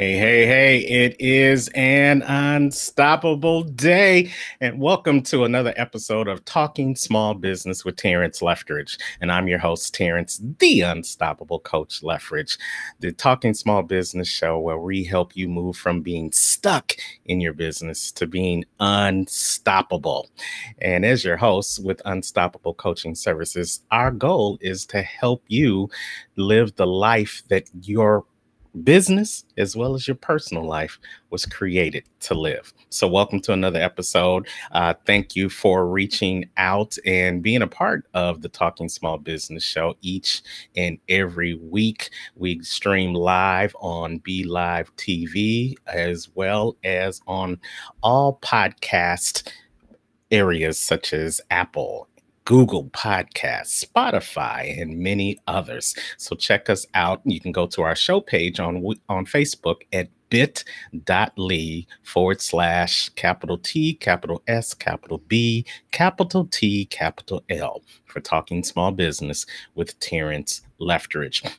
Hey, hey, hey, it is an unstoppable day. And welcome to another episode of Talking Small Business with Terrance Leftridge. And I'm your host, Terrance, the unstoppable coach Leftridge, the Talking Small Business show where we help you move from being stuck in your business to being unstoppable. And as your host with Unstoppable Coaching Services, our goal is to help you live the life that you're business as well as your personal life was created to live. So, welcome to another episode. Uh, thank you for reaching out and being a part of the Talking Small Business Show each and every week. We stream live on BeLive TV as well as on all podcast areas such as Apple Google Podcasts, Spotify, and many others. So check us out. You can go to our show page on on Facebook at bit.ly forward slash capital T, capital S, capital B, capital T, capital L for Talking Small Business with Terrance Leftridge.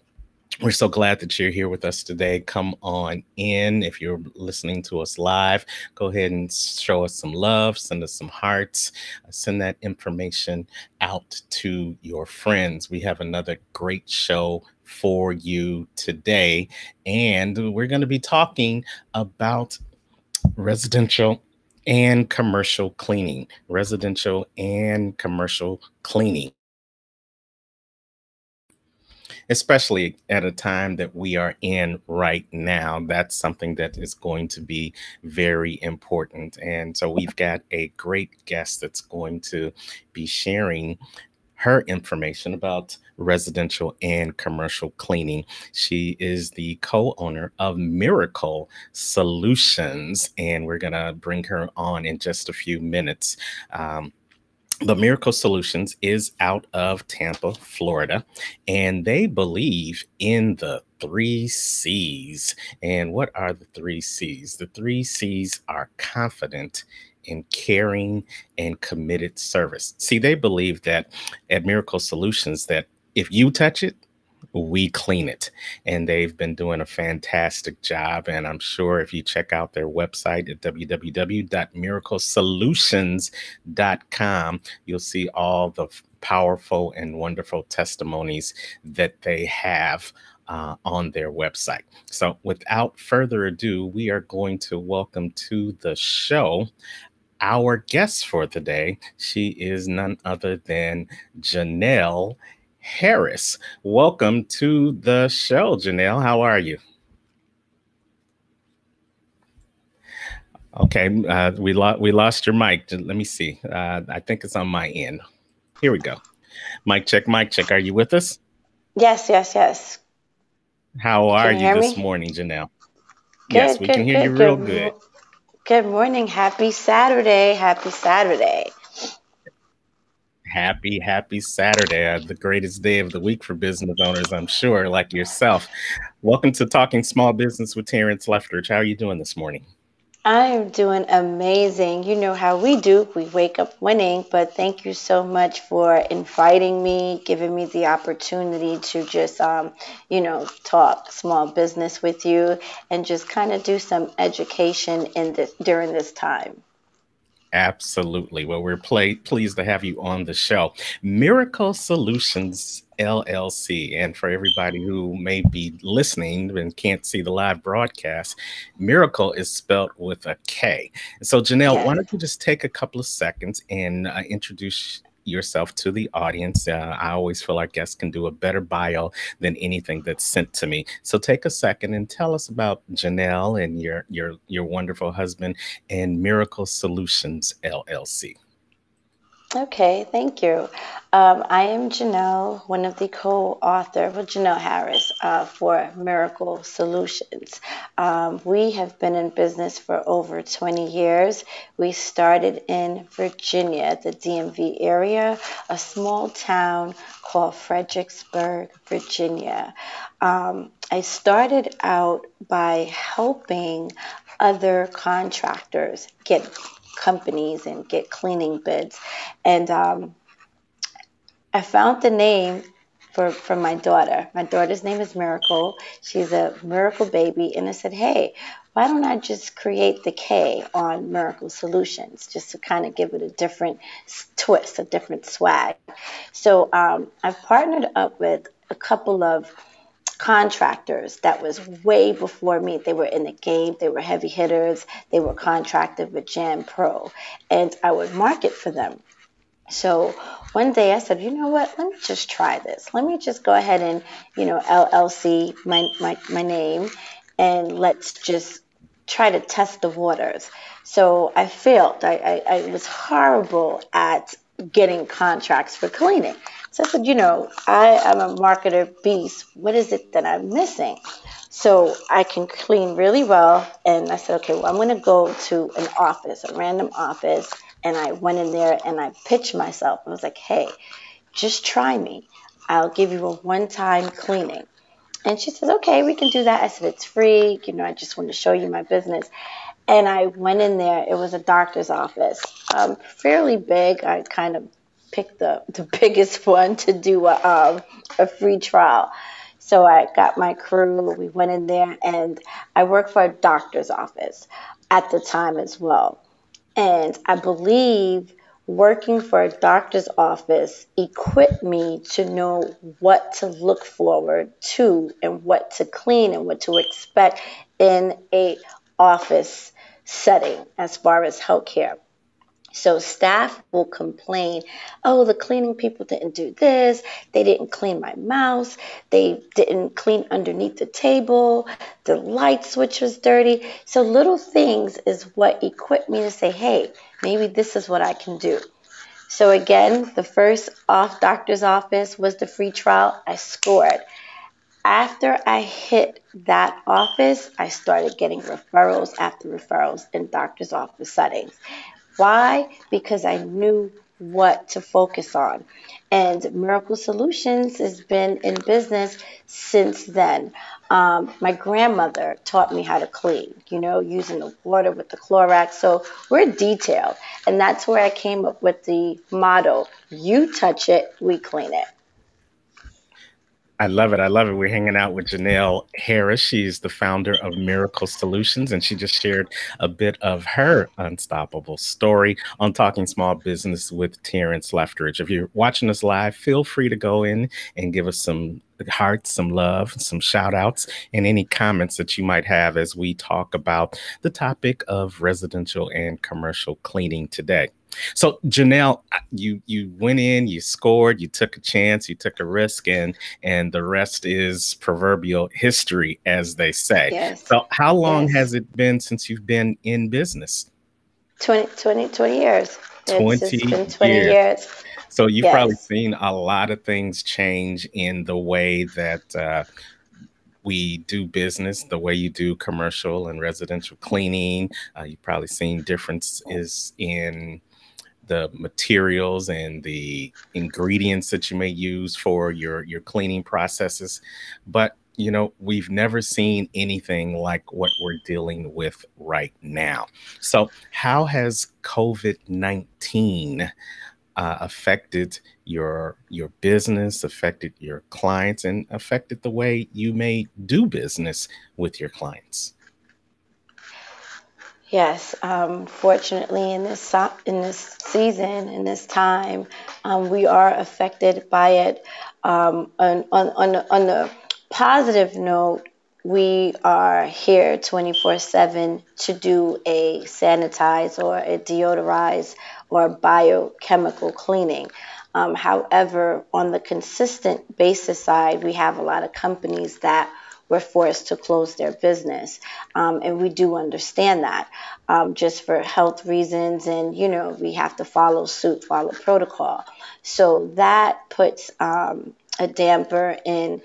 We're so glad that you're here with us today. Come on in. If you're listening to us live, go ahead and show us some love, send us some hearts, uh, send that information out to your friends. We have another great show for you today. And we're going to be talking about residential and commercial cleaning, residential and commercial cleaning especially at a time that we are in right now. That's something that is going to be very important. And so we've got a great guest that's going to be sharing her information about residential and commercial cleaning. She is the co owner of Mirakle Solutions, and we're going to bring her on in just a few minutes. Um, the Mirakle Solutions is out of Tampa, Florida, and they believe in the three C's. And what are the three C's? The three C's are confident, in caring, and committed service. See, they believe that at Mirakle Solutions that if you touch it, we clean it. And they've been doing a fantastic job. And I'm sure if you check out their website at www.miraklesolutions.com, you'll see all the powerful and wonderful testimonies that they have uh, on their website. So, without further ado, we are going to welcome to the show our guest for the day. She is none other than Janelle Harris. Welcome to the show, Janelle. How are you? Okay, uh, we lost we lost your mic. Let me see. Uh, I think it's on my end. Here we go. Mic check. Mic check. Are you with us? Yes, yes, yes. How are you, you this me? morning, Janelle? Good, yes, we good, can hear good, you real good. Good morning. Happy Saturday. Happy Saturday happy, happy Saturday. Uh, the greatest day of the week for business owners, I'm sure, like yourself. Welcome to Talking Small Business with Terrance Leftridge. How are you doing this morning? I am doing amazing. You know how we do. We wake up winning, but thank you so much for inviting me, giving me the opportunity to just, um, you know, talk small business with you and just kind of do some education in this during this time. Absolutely. Well, we're play, pleased to have you on the show. Mirakle Solutions LLC. And for everybody who may be listening and can't see the live broadcast, Miracle is spelled with a K. So, Janelle, why don't you just take a couple of seconds and uh, introduce yourself to the audience. Uh, I always feel our guests can do a better bio than anything that's sent to me. So take a second and tell us about Janelle and your your your wonderful husband and Mirakle Solutions LLC. Okay, thank you. Um, I am Janelle, one of the co-author with Janelle Harris uh, for Mirakle Solutions. Um, we have been in business for over 20 years. We started in Virginia, the DMV area, a small town called Fredericksburg, Virginia. Um, I started out by helping other contractors get companies and get cleaning bids. And um, I found the name for, for my daughter. My daughter's name is Miracle. She's a miracle baby. And I said, hey, why don't I just create the K on Miracle Solutions just to kind of give it a different twist, a different swag. So um, I've partnered up with a couple of contractors that was way before me. They were in the game, they were heavy hitters, they were contracted with Jan-Pro, and I would market for them. So one day I said, you know what, let me just try this. Let me just go ahead and, you know, LLC my, my, my name and let's just try to test the waters. So I failed. I, I, I was horrible at getting contracts for cleaning. So I said, you know, I am a marketer beast. What is it that I'm missing? So I can clean really well. And I said, okay, well, I'm going to go to an office, a random office. And I went in there and I pitched myself. I was like, hey, just try me. I'll give you a one time cleaning. And she says, okay, we can do that. I said, it's free. You know, I just want to show you my business. And I went in there. It was a doctor's office, um, fairly big. I kind of picked the, the biggest one to do a, um, a free trial. So I got my crew. We went in there, and I worked for a doctor's office at the time as well. And I believe working for a doctor's office equipped me to know what to look forward to and what to clean and what to expect in a office setting as far as healthcare. So staff will complain, oh, the cleaning people didn't do this. They didn't clean my mouse. They didn't clean underneath the table. The light switch was dirty. So little things is what equipped me to say, hey, maybe this is what I can do. So again, the first off doctor's office was the free trial. I scored. After I hit that office, I started getting referrals after referrals in doctor's office settings. Why? Because I knew what to focus on. And Mirakle Solutions has been in business since then. Um, my grandmother taught me how to clean, you know, using the water with the Clorox. So we're detailed. And that's where I came up with the motto you touch it, we clean it. I love it. I love it. We're hanging out with Janelle Harris. She's the founder of Mirakle Solutions, and she just shared a bit of her unstoppable story on Talking Small Business with Terrance Leftridge. If you're watching us live, feel free to go in and give us some hearts, some love, some shout outs, and any comments that you might have as we talk about the topic of residential and commercial cleaning today. So Janelle, you you went in, you scored, you took a chance, you took a risk, and and the rest is proverbial history, as they say. Yes. So how long yes. has it been since you've been in business? 20, 20, 20 years. 20, it's 20 years. years. So you've yes. probably seen a lot of things change in the way that uh, we do business, the way you do commercial and residential cleaning. Uh, you've probably seen differences in the materials and the ingredients that you may use for your your cleaning processes but you know we've never seen anything like what we're dealing with right now. So how has covid-19 uh, affected your your business affected your clients and affected the way you may do business with your clients Yes, um, fortunately, in this in this season, in this time, um, we are affected by it. Um, on, on, on, the, on the positive note, we are here 24 7 to do a sanitize or a deodorize or biochemical cleaning. Um, however, on the consistent basis side, we have a lot of companies that were forced to close their business. Um, and we do understand that um, just for health reasons. And, you know, we have to follow suit, follow protocol. So that puts um, a damper in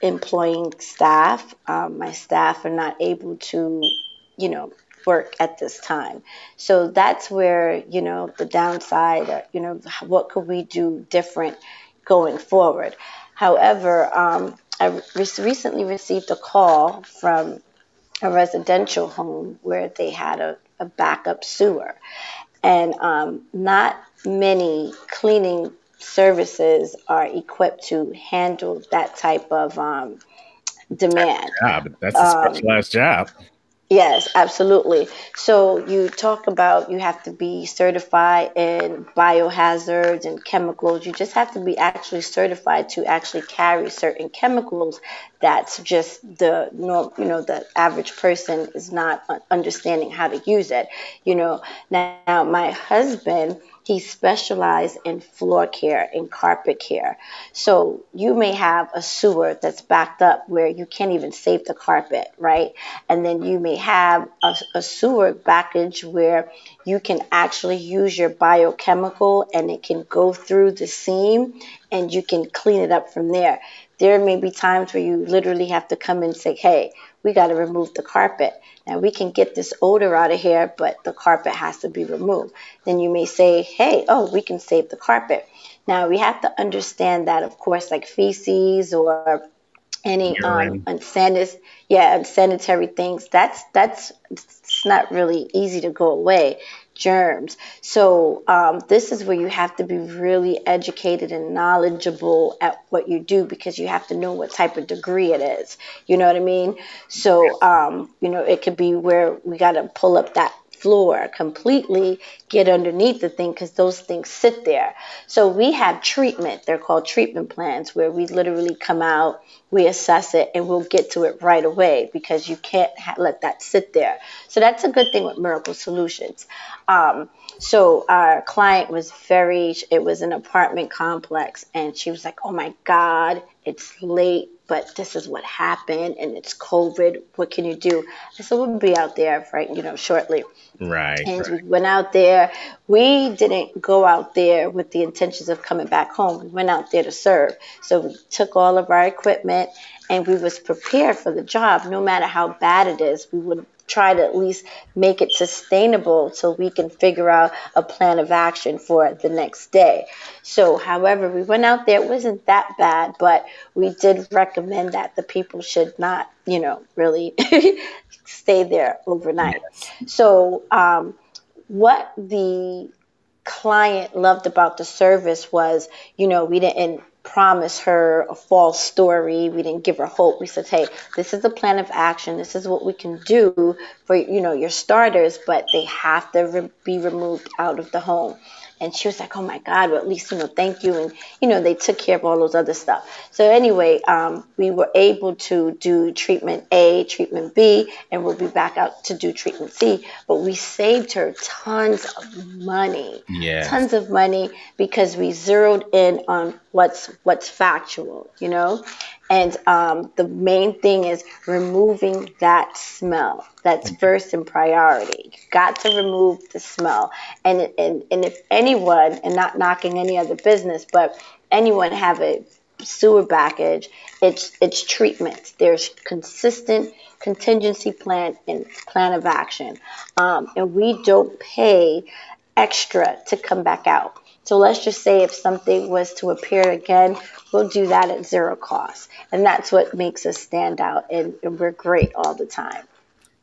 employing staff. Um, my staff are not able to, you know, work at this time. So that's where, you know, the downside, uh, you know, what could we do different going forward? However, um, I re- recently received a call from a residential home where they had a, a backup sewer. And um, not many cleaning services are equipped to handle that type of um, demand. Job. That's a um, specialized um, job. Yes, absolutely. So you talk about you have to be certified in biohazards and chemicals. You just have to be actually certified to actually carry certain chemicals. That's just the you know the average person is not understanding how to use it. You know now my husband he specialized in floor care and carpet care. So you may have a sewer that's backed up where you can't even save the carpet, right? And then you may have a, a sewer backage where you can actually use your biochemical and it can go through the seam and you can clean it up from there. There may be times where you literally have to come and say, hey, we got to remove the carpet. Now we can get this odor out of here, but the carpet has to be removed. Then you may say, hey, oh, we can save the carpet. Now we have to understand that, of course, like feces or any um, unsanitary, yeah, unsanitary things. That's that's it's not really easy to go away germs. So um, this is where you have to be really educated and knowledgeable at what you do because you have to know what type of degree it is. You know what I mean? So um, you know it could be where we got to pull up that floor completely get underneath the thing because those things sit there so we have treatment they're called treatment plans where we literally come out we assess it and we'll get to it right away because you can't ha- let that sit there. So that's a good thing with Mirakle Solutions. Um, so our client was very, it was an apartment complex and she was like, oh my God, it's late, but this is what happened and it's COVID. What can you do? I said, we'll be out there, right, you know, shortly. Right. And right. we went out there. We didn't go out there with the intentions of coming back home. We went out there to serve. So we took all of our equipment and we was prepared for the job. No matter how bad it is, we would try to at least make it sustainable so we can figure out a plan of action for the next day. So, however, we went out there, it wasn't that bad, but we did recommend that the people should not, you know, really stay there overnight. So, um, what the client loved about the service was, you know, we didn't promise her a false story. We didn't give her hope. We said, hey, this is a plan of action. This is what we can do for, you know, your starters, but they have to re- be removed out of the home. And she was like, oh my God, well, at least, you know, thank you. And, you know, they took care of all those other stuff. So anyway, um, we were able to do treatment A, treatment B, and we'll be back out to do treatment C. But we saved her tons of money, yeah. tons of money because we zeroed in on what's what's factual, you know. And um, the main thing is removing that smell. That's first in priority. You've got to remove the smell. And, and, and if anyone, and not knocking any other business, but anyone have a sewer backage, it's, it's treatment. There's consistent contingency plan and plan of action. Um, and we don't pay extra to come back out. So let's just say if something was to appear again, we'll do that at zero cost. And that's what makes us stand out. And, and we're great all the time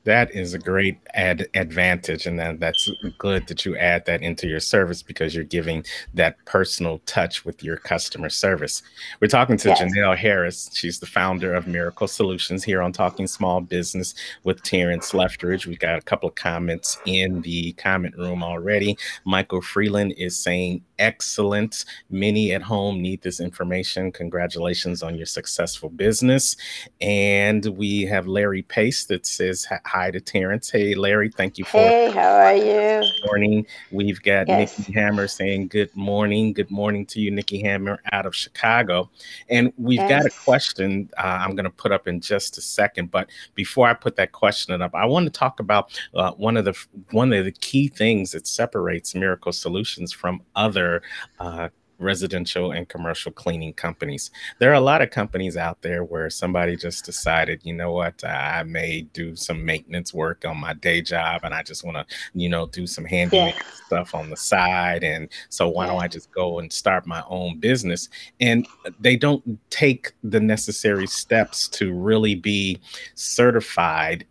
that is a great ad advantage and then that's good that you add that into your service because you're giving that personal touch with your customer service. We're talking to yes. janelle harris. She's the founder of mirakle solutions here on talking small business with terrance leftridge we've got a couple of comments in the comment room already. Michael freeland is saying excellent. Many at home need this information. Congratulations on your successful business. And we have larry pace that says hi to Terrance. Hey, Larry, thank you for. Hey, how are you? Morning. We've got yes. Nikki Hammer saying good morning. Good morning to you, Nikki Hammer, out of Chicago. And we've yes. got a question uh, I'm going to put up in just a second. But before I put that question up, I want to talk about uh, one of the one of the key things that separates Mirakle Solutions from other uh, residential and commercial cleaning companies. There are a lot of companies out there where somebody just decided, you know what, I may do some maintenance work on my day job and I just want to, you know, do some handyman yeah. stuff on the side. And so why yeah. don't I just go and start my own business? And they don't take the necessary steps to really be certified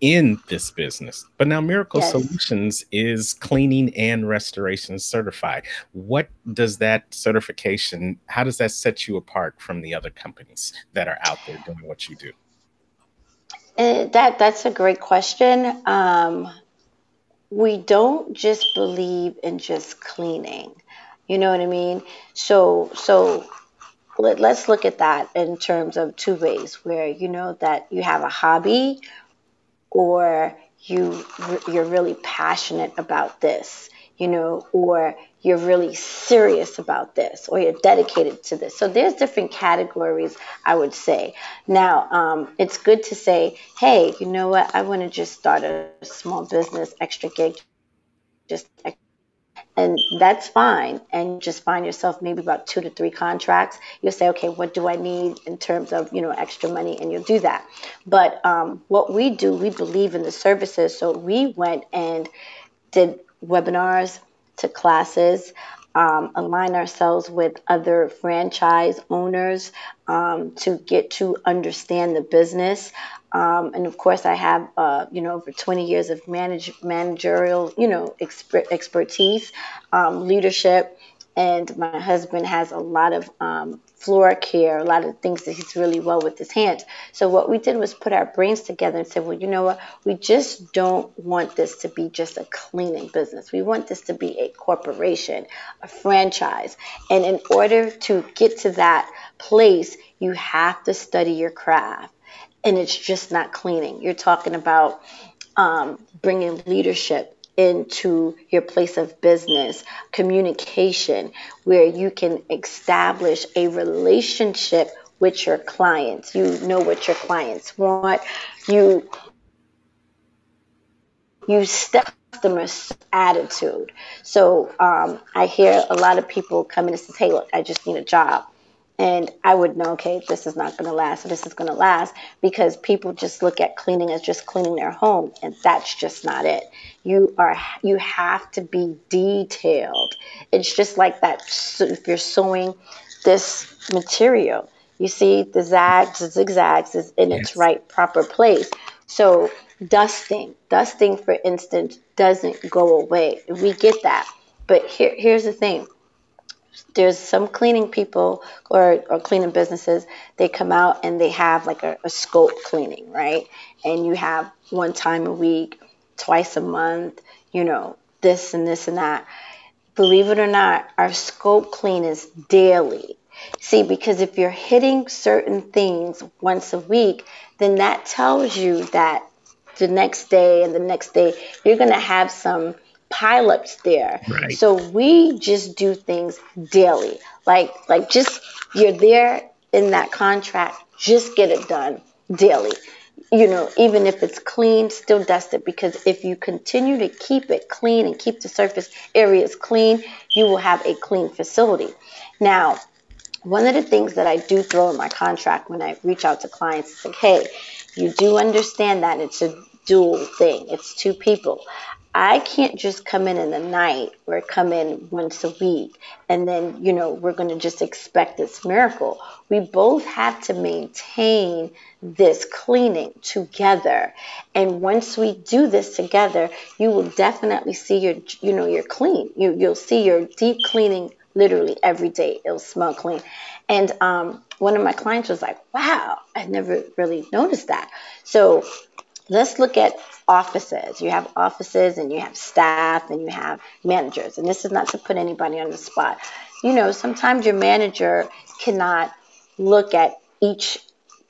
in this business. But now Mirakle yes. Solutions is cleaning and restoration certified. What does that certification, how does that set you apart from the other companies that are out there doing what you do? Uh, that that's a great question. Um, we don't just believe in just cleaning. You know what I mean? So so let, let's look at that in terms of two ways where you know that you have a hobby or you you're really passionate about this you know or you're really serious about this or you're dedicated to this. So there's different categories i would say. Now um, it's good to say hey you know what? I want to just start a small business extra gig just and that's fine. And just find yourself maybe about two to three contracts. You'll say okay what do i need in terms of you know extra money? And you'll do that. But um, what we do we believe in the services. So we went and did webinars to classes um, align ourselves with other franchise owners um, to get to understand the business. Um, and of course, I have, uh, you know, over 20 years of manage, managerial, you know, exper- expertise, um, leadership, and my husband has a lot of um, floor care, a lot of things that he's really well with his hands. So what we did was put our brains together and said, well, you know what? We just don't want this to be just a cleaning business. We want this to be a corporation, a franchise. And in order to get to that place, you have to study your craft. And it's just not cleaning. You're talking about um, bringing leadership into your place of business, communication, where you can establish a relationship with your clients. You know what your clients want. You you step customer attitude. So um, I hear a lot of people come in and say, "Hey, look, I just need a job." And I would know, okay, this is not going to last, this is going to last, because people just look at cleaning as just cleaning their home, and that's just not it. You are, you have to be detailed. It's just like that. So if you're sewing this material, you see the zags, the zigzags is in yes. its right proper place. So dusting, dusting, for instance, doesn't go away. We get that, but here, here's the thing there's some cleaning people or, or cleaning businesses they come out and they have like a, a, scope cleaning right? And you have one time a week twice a month you know this and this and that. Believe it or not our scope clean is daily. See because if you're hitting certain things once a week then that tells you that the next day and the next day you're going to have some pileups there. Right. So we just do things daily. Like like just you're there in that contract, just get it done daily. You know, even if it's clean, still dust it because if you continue to keep it clean and keep the surface areas clean, you will have a clean facility. Now, one of the things that I do throw in my contract when I reach out to clients is like, hey, you do understand that it's a dual thing. It's two people. I can't just come in in the night or come in once a week and then, you know, we're going to just expect this miracle. We both have to maintain this cleaning together. And once we do this together, you will definitely see your, you know, you're clean. You, you'll see your deep cleaning literally every day. It'll smell clean. And um, one of my clients was like, wow, I never really noticed that. So let's look at offices. You have offices and you have staff and you have managers. And this is not to put anybody on the spot. You know, sometimes your manager cannot look at each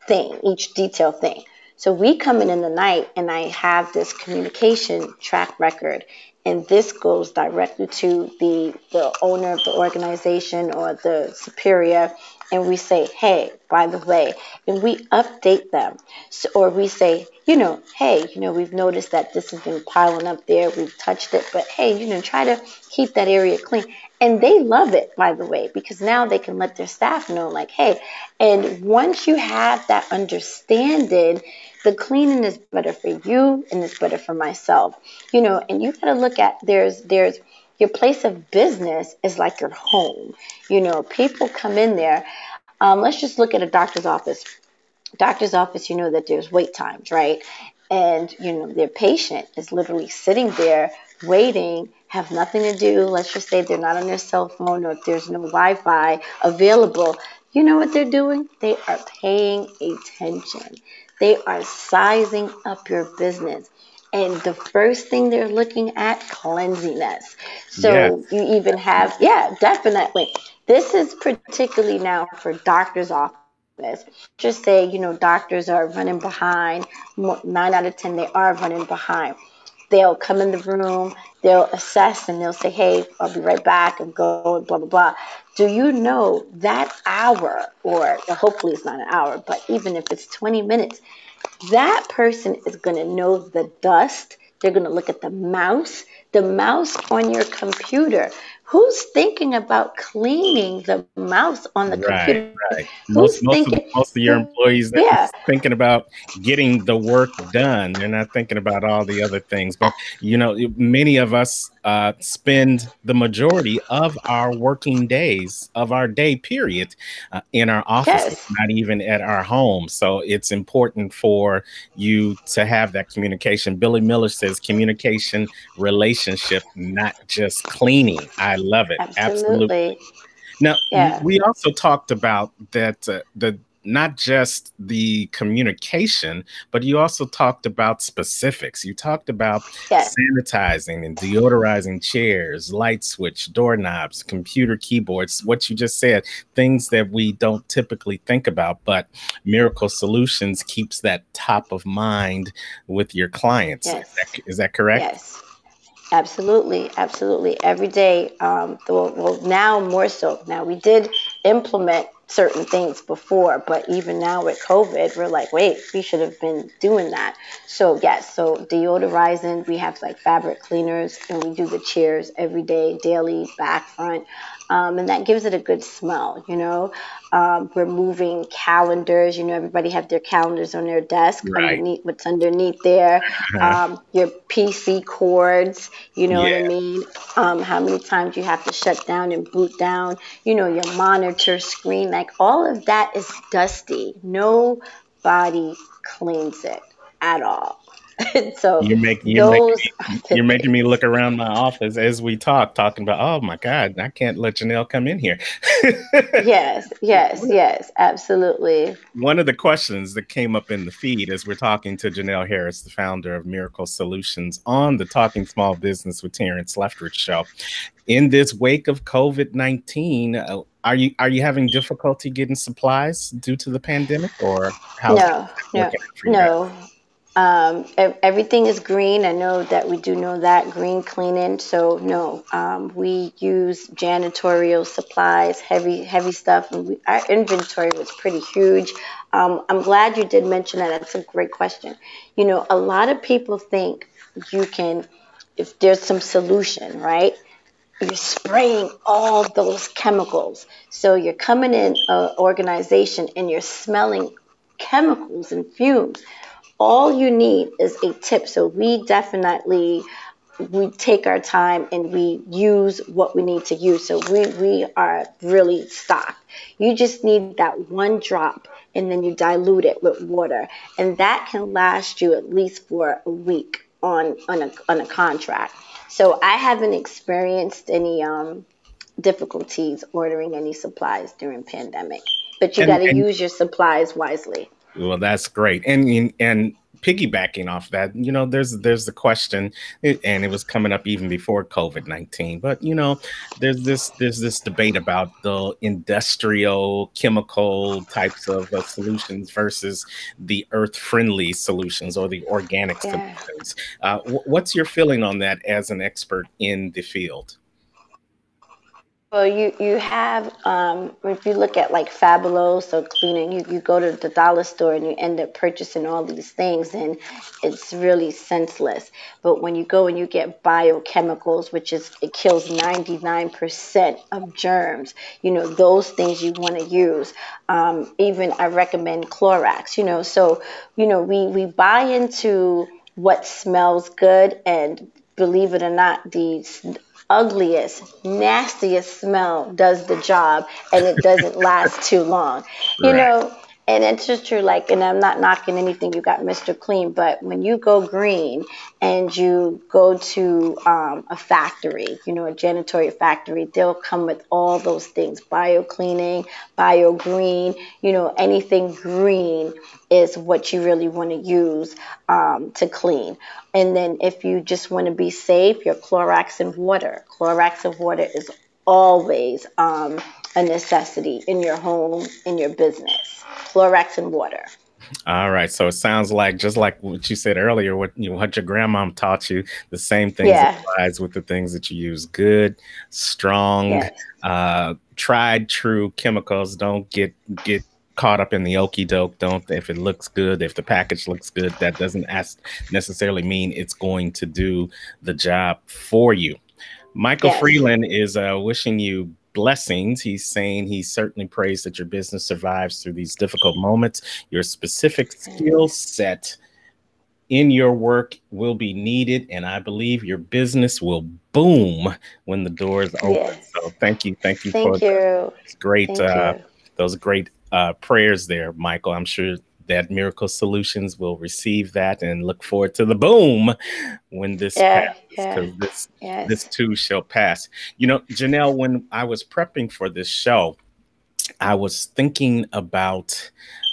thing, each detail thing. So we come in in the night and I have this communication track record and this goes directly to the the owner of the organization or the superior and we say, hey, by the way, and we update them. So, or we say, you know, hey, you know, we've noticed that this has been piling up there. We've touched it, but hey, you know, try to keep that area clean. And they love it, by the way, because now they can let their staff know, like, hey, and once you have that understanding, the cleaning is better for you and it's better for myself. You know, and you got to look at there's there's your place of business is like your home. You know, people come in there. Um, let's just look at a doctor's office. Doctor's office, you know that there's wait times, right? and you know their patient is literally sitting there waiting have nothing to do let's just say they're not on their cell phone or if there's no wi-fi available you know what they're doing they are paying attention they are sizing up your business and the first thing they're looking at cleanliness so yes. you even have yeah definitely this is particularly now for doctors office just say, you know, doctors are running behind. Nine out of 10, they are running behind. They'll come in the room, they'll assess, and they'll say, hey, I'll be right back and go, and blah, blah, blah. Do you know that hour, or hopefully it's not an hour, but even if it's 20 minutes, that person is going to know the dust. They're going to look at the mouse, the mouse on your computer who's thinking about cleaning the mouse on the right, computer? Right. Most, most, thinking, of, most of your employees yeah. thinking about getting the work done. They're not thinking about all the other things. But you know, many of us uh, spend the majority of our working days of our day period uh, in our office, yes. not even at our home. So it's important for you to have that communication. Billy Miller says communication, relationship, not just cleaning. I love it. Absolutely. Absolutely. Now, yeah. we also talked about that uh, the not just the communication, but you also talked about specifics. You talked about yes. sanitizing and deodorizing chairs, light switch, doorknobs, computer keyboards, what you just said, things that we don't typically think about, but Mirakle Solutions keeps that top of mind with your clients. Yes. Is, that, is that correct? Yes. Absolutely, absolutely. Every day, um, well, now more so. Now we did implement certain things before, but even now with COVID, we're like, wait, we should have been doing that. So yes, so deodorizing, we have like fabric cleaners, and we do the chairs every day, daily, back, front um, and that gives it a good smell. You know, um, we're moving calendars. You know, everybody have their calendars on their desk. Right. Underneath, what's underneath there? Um, your PC cords. You know yeah. what I mean? Um, how many times you have to shut down and boot down? You know, your monitor screen. Like all of that is dusty. Nobody cleans it at all. so you're making you're, those, making me, you're making me look around my office as we talk, talking about oh my god, I can't let Janelle come in here. yes, yes, yes, absolutely. One of the questions that came up in the feed as we're talking to Janelle Harris, the founder of Mirakle Solutions, on the Talking Small Business with Terrance Leftridge show. In this wake of COVID nineteen, uh, are you are you having difficulty getting supplies due to the pandemic, or how? No, no, no. Um, everything is green. I know that we do know that green cleaning. So no, um, we use janitorial supplies, heavy heavy stuff, and we, our inventory was pretty huge. Um, I'm glad you did mention that. That's a great question. You know, a lot of people think you can, if there's some solution, right? You're spraying all those chemicals. So you're coming in an organization and you're smelling chemicals and fumes all you need is a tip. So we definitely we take our time and we use what we need to use. So we we are really stocked. You just need that one drop and then you dilute it with water. And that can last you at least for a week on on a on a contract. So I haven't experienced any um difficulties ordering any supplies during pandemic. But you got to use your supplies wisely. Well, that's great. And and piggybacking off that, you know, there's there's the question, and it was coming up even before COVID nineteen. But you know, there's this there's this debate about the industrial chemical types of uh, solutions versus the earth friendly solutions or the organic yeah. solutions. Uh, what's your feeling on that as an expert in the field? Well, you you have um, if you look at like Fabuloso or cleaning, you, you go to the dollar store and you end up purchasing all these things, and it's really senseless. But when you go and you get biochemicals, which is it kills ninety nine percent of germs, you know those things you want to use. Um, even I recommend Clorox. You know, so you know we we buy into what smells good and believe it or not, these ugliest, nastiest smell does the job and it doesn't last too long. You right. know, and it's just true. Like, and I'm not knocking anything. You got Mr. Clean, but when you go green and you go to um, a factory, you know, a janitorial factory, they'll come with all those things: bio cleaning, bio green. You know, anything green is what you really want to use um, to clean. And then if you just want to be safe, your Clorox and water. Clorox and water is always um, a necessity in your home, in your business. Clorox and water. All right. So it sounds like just like what you said earlier, what you know, what your grandma taught you, the same things yeah. applies with the things that you use. Good, strong, yes. uh, tried true chemicals. Don't get get caught up in the okey doke. Don't if it looks good, if the package looks good, that doesn't ask, necessarily mean it's going to do the job for you. Michael yes. Freeland is uh, wishing you blessings. He's saying he certainly prays that your business survives through these difficult moments. Your specific skill set in your work will be needed, and I believe your business will boom when the doors open. Yes. So thank you, thank you thank for you. great uh, those great uh, prayers there, Michael. I'm sure that Mirakle Solutions will receive that and look forward to the boom when this yeah, passes because yeah. this yes. this too shall pass. You know, Janelle, when I was prepping for this show, I was thinking about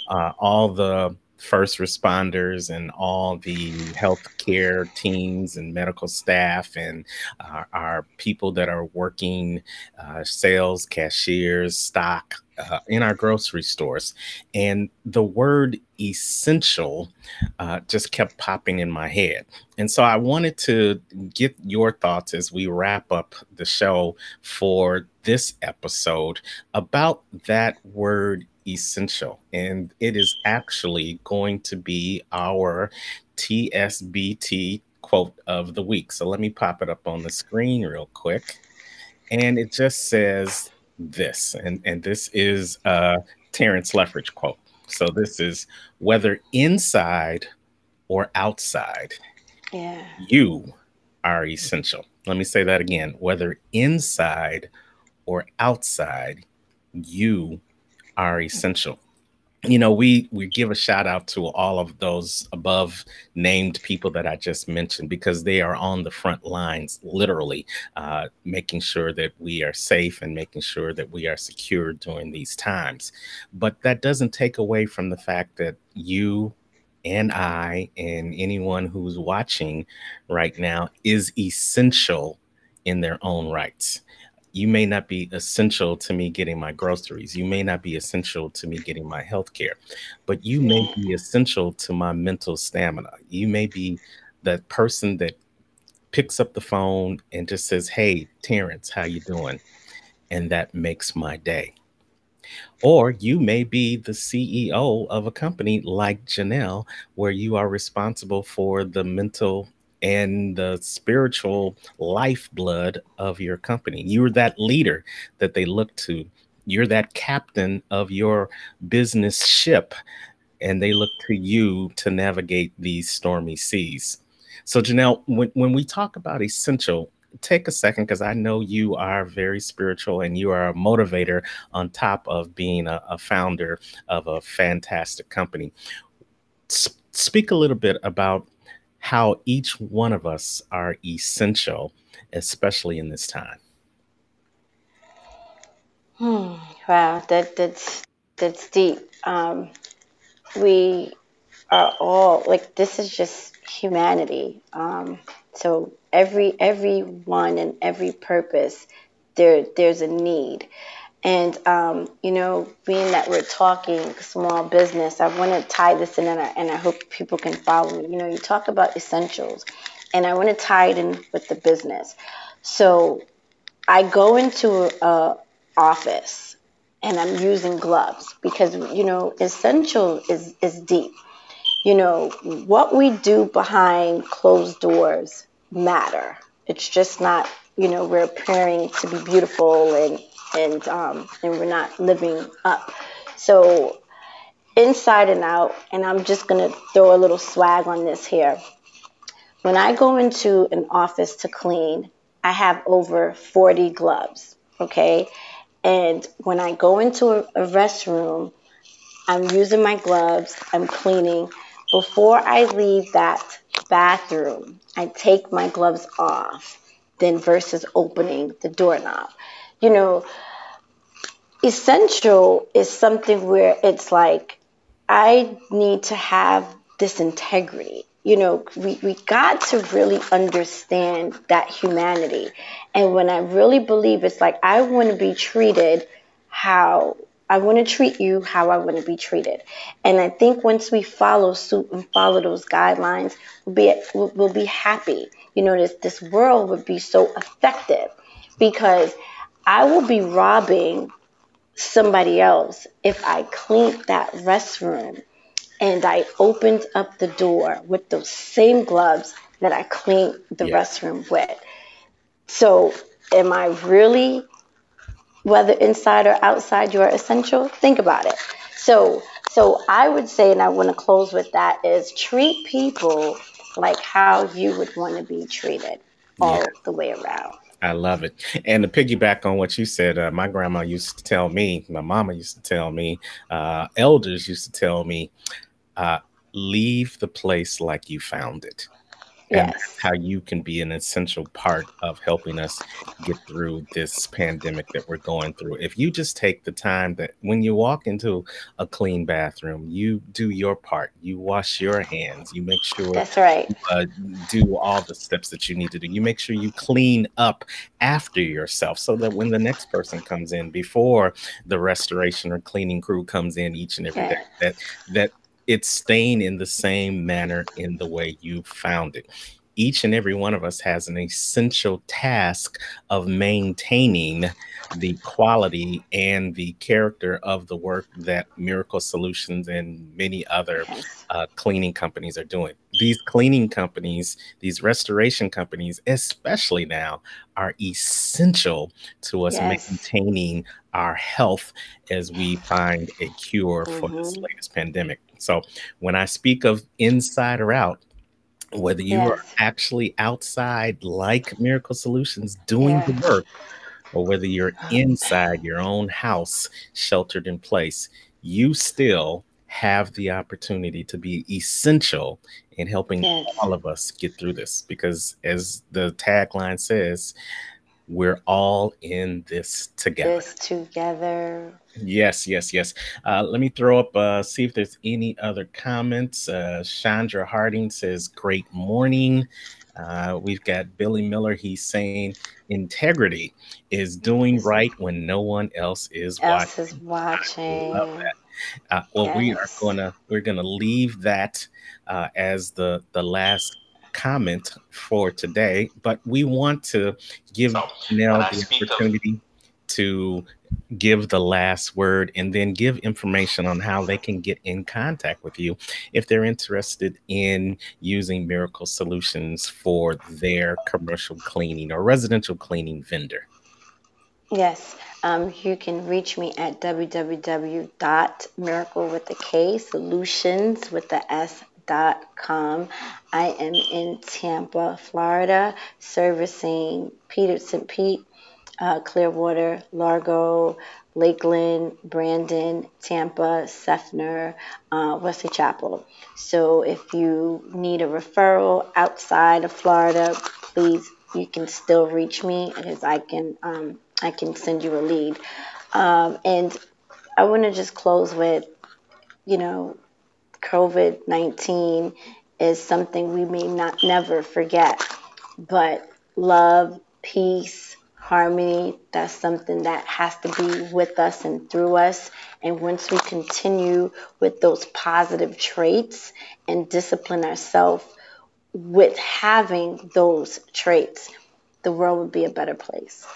uh, all the first responders and all the healthcare teams and medical staff and uh, our people that are working uh, sales, cashiers, stock uh, in our grocery stores. And the word essential uh, just kept popping in my head. And so I wanted to get your thoughts as we wrap up the show for this episode about that word essential. And it is actually going to be our TSBT quote of the week. So let me pop it up on the screen real quick. And it just says this, and, and this is a Terrance Leftridge quote. So this is whether inside or outside, yeah. you are essential. Let me say that again. Whether inside or outside, you are essential. You know, we we give a shout out to all of those above named people that I just mentioned because they are on the front lines, literally, uh, making sure that we are safe and making sure that we are secure during these times. But that doesn't take away from the fact that you and I and anyone who's watching right now is essential in their own rights you may not be essential to me getting my groceries. You may not be essential to me getting my health care, but you may be mm. essential to my mental stamina. You may be that person that picks up the phone and just says, "Hey, Terrance, how you doing?" And that makes my day. Or you may be the CEO of a company like Janelle, where you are responsible for the mental and the spiritual lifeblood of your company. You're that leader that they look to. You're that captain of your business ship, and they look to you to navigate these stormy seas. So, Janelle, when, when we talk about essential, take a second because I know you are very spiritual and you are a motivator on top of being a, a founder of a fantastic company. S- speak a little bit about how each one of us are essential, especially in this time. Hmm. Wow, that that's that's deep. Um, we are all like this is just humanity. Um, so every everyone and every purpose, there there's a need, and, um, you know, being that we're talking small business, I want to tie this in and I, and I hope people can follow me. You know, you talk about essentials, and I want to tie it in with the business. So I go into a office and I'm using gloves because, you know, essential is, is deep. You know, what we do behind closed doors matter. It's just not, you know, we're appearing to be beautiful and and um, and we're not living up. So inside and out, and I'm just gonna throw a little swag on this here. When I go into an office to clean, I have over 40 gloves, okay? And when I go into a, a restroom, I'm using my gloves, I'm cleaning. Before I leave that bathroom, I take my gloves off, then versus opening the doorknob. You know, essential is something where it's like, I need to have this integrity. You know, we, we got to really understand that humanity. And when I really believe it's like, I want to be treated how I want to treat you how I want to be treated. And I think once we follow suit and follow those guidelines, we'll be, we'll, be happy. You know, this, this world would be so effective because I will be robbing somebody else if I cleaned that restroom and I opened up the door with those same gloves that I cleaned the yeah. restroom with. So, am I really, whether inside or outside, you are essential? Think about it. So, so I would say, and I want to close with that, is treat people like how you would want to be treated all yeah. the way around. I love it. And to piggyback on what you said, uh, my grandma used to tell me, my mama used to tell me, uh, elders used to tell me, uh, leave the place like you found it yes. how you can be an essential part of helping us get through this pandemic that we're going through. If you just take the time that when you walk into a clean bathroom, you do your part, you wash your hands, you make sure that's right, uh, do all the steps that you need to do. You make sure you clean up after yourself so that when the next person comes in, before the restoration or cleaning crew comes in each and every day, that that it's staying in the same manner in the way you found it. Each and every one of us has an essential task of maintaining the quality and the character of the work that Mirakle Solutions and many other uh, cleaning companies are doing. These cleaning companies, these restoration companies, especially now, are essential to us yes. maintaining our health as we find a cure mm-hmm. for this mm-hmm. latest pandemic. So when I speak of inside or out, whether you yes. are actually outside like Mirakle Solutions doing yes. the work, or whether you're inside your own house, sheltered in place, you still have the opportunity to be essential in helping yes. all of us get through this. Because as the tagline says, we're all in this together. This together. Yes, yes, yes. Uh, let me throw up, uh, see if there's any other comments. Uh, Chandra Harding says, Great morning. Uh, we've got Billy Miller. He's saying integrity is doing right when no one else is else watching. Is watching. Uh, well, yes. we are gonna we're gonna leave that uh, as the the last comment for today, but we want to give so, Nell the opportunity of- to give the last word and then give information on how they can get in contact with you if they're interested in using Mirakle Solutions for their commercial cleaning or residential cleaning vendor. Yes, um, you can reach me at www.miracle with the K solutions with the S com. I am in Tampa, Florida, servicing Peterson Pete, uh, Clearwater, Largo, Lakeland, Brandon, Tampa, Seffner, uh, Wesley Chapel. So if you need a referral outside of Florida, please you can still reach me because I can um, I can send you a lead. Um, and I want to just close with, you know, COVID 19 is something we may not never forget. But love, peace, harmony, that's something that has to be with us and through us. And once we continue with those positive traits and discipline ourselves with having those traits, the world would be a better place.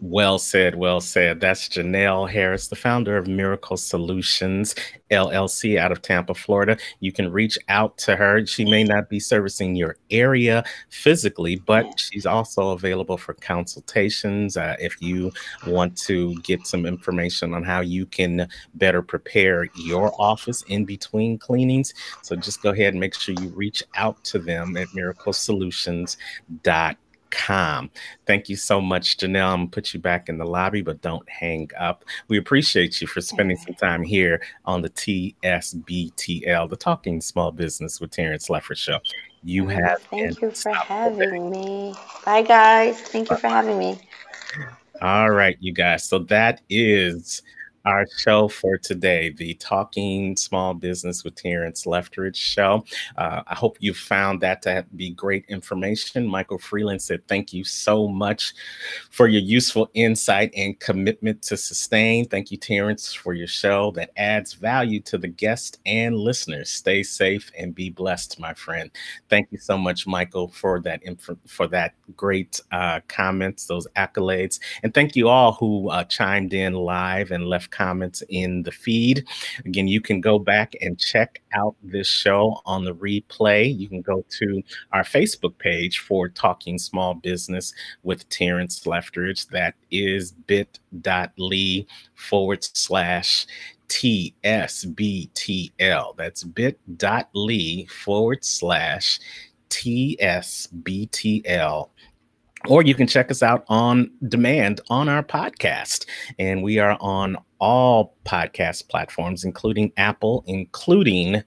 Well said, well said. That's Janelle Harris, the founder of Mirakle Solutions LLC out of Tampa, Florida. You can reach out to her. She may not be servicing your area physically, but she's also available for consultations uh, if you want to get some information on how you can better prepare your office in between cleanings. So just go ahead and make sure you reach out to them at miraklesolutions.com Thank you so much, Janelle. I'm gonna put you back in the lobby, but don't hang up. We appreciate you for spending some time here on the TSBTL, the Talking Small Business with Terrance Lefford show. You mm, have. Thank you for having me. Bye, guys. Thank you for having me. All right, you guys. So that is our show for today, the Talking Small Business with Terrance Leftridge show. Uh, I hope you found that to be great information. Michael Freeland said, Thank you so much for your useful insight and commitment to sustain. Thank you, Terrance, for your show that adds value to the guests and listeners. Stay safe and be blessed, my friend. Thank you so much, Michael, for that for that great uh, comments, those accolades, and thank you all who uh, chimed in live and left comments in the feed. Again, you can go back and check out this show on the replay. You can go to our Facebook page for Talking Small Business with Terrance Leftridge. That is bit.ly forward slash TSBTL. That's bit.ly forward slash TSBTL or you can check us out on demand on our podcast. And we are on all podcast platforms, including Apple, including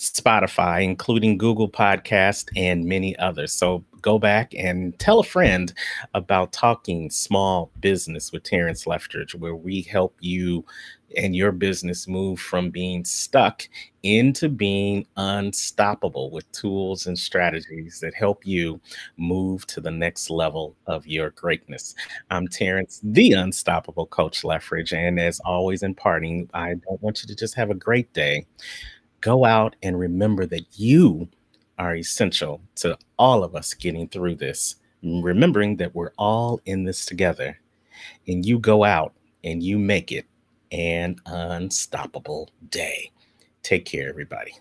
Spotify, including Google Podcast, and many others. So go back and tell a friend about talking small business with Terrance Leftridge, where we help you and your business move from being stuck into being unstoppable with tools and strategies that help you move to the next level of your greatness. I'm Terrance, the unstoppable coach Leftridge. And as always, in parting, I don't want you to just have a great day. Go out and remember that you are essential to all of us getting through this, remembering that we're all in this together. And you go out and you make it an unstoppable day. Take care, everybody.